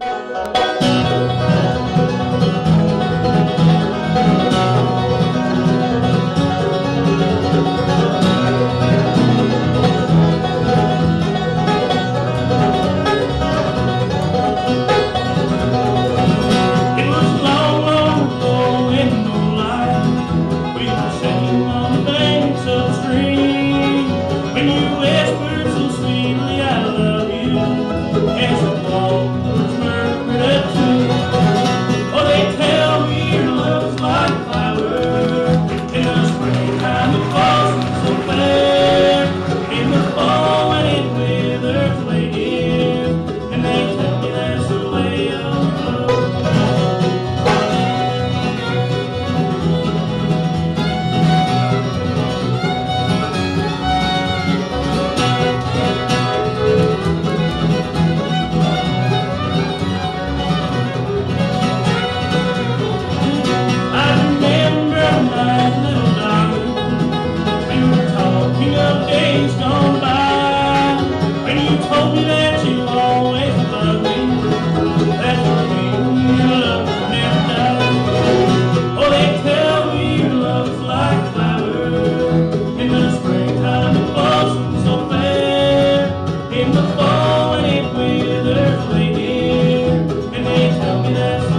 Música Yeah.